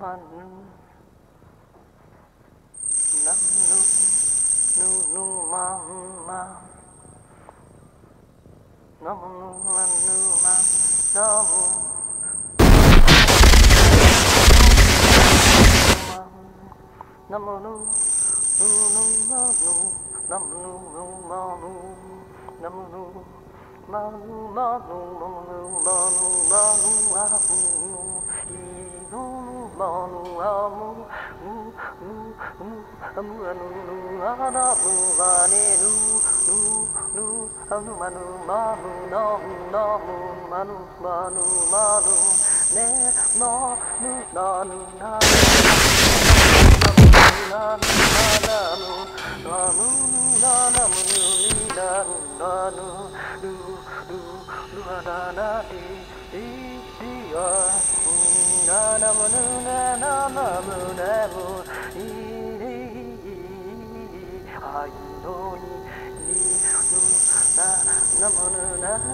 man nam nu nu nu man man nam nu man nu man nam nam nu nu nu ma nu nam nu nu ma nu nam nu ma nu ma nu ma nu ma nu ma nu ma nu Do do do da da di di di nu a mu nu nu nu a mu a nu nu a na mu ma ne nu nu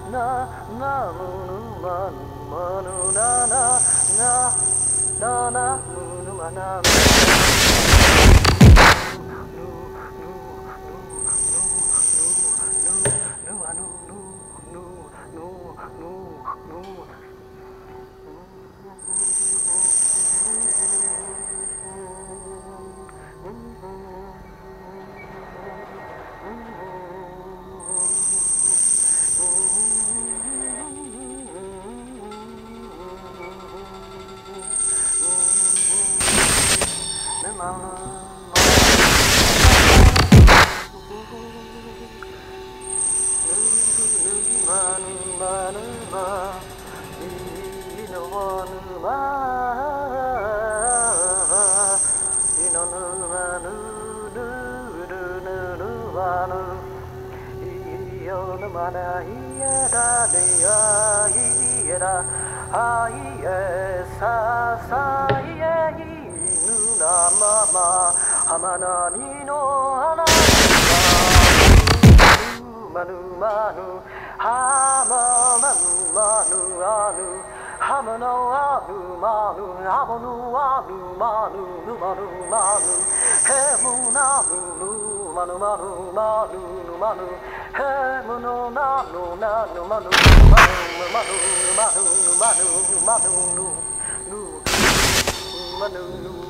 nu a nu ma nu ma nu na mu na mu ma nu ma nu ma nu ne ma nu na nu na na na nu nu Hi, yes, hi, yeah, ma na Hamana ni no hana manu manu hama manu manu anu hamano anu manu hamanu anu manu nu manu manu hemu nanu nu manu manu manu nu manu hemu no nanu nanu manu manu manu manu manu manu nu nu manu nu Come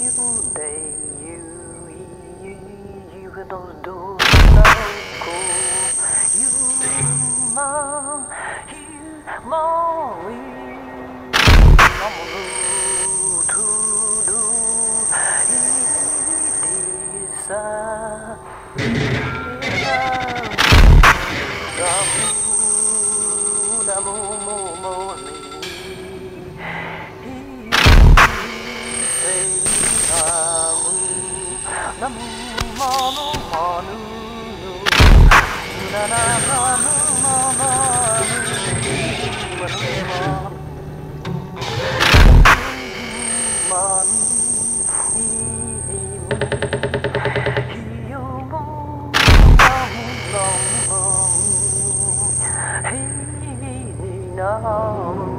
Evil day, you, you, you, you, you, Manu, manu, manu, na na na na. Oh.